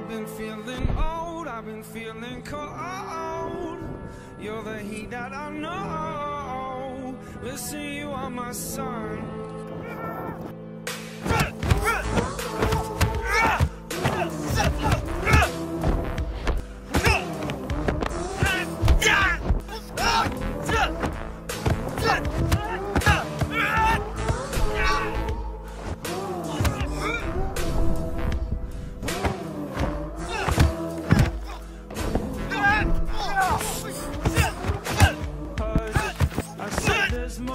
I've been feeling old, I've been feeling cold. You're the heat that I know. Listen, you are my sun.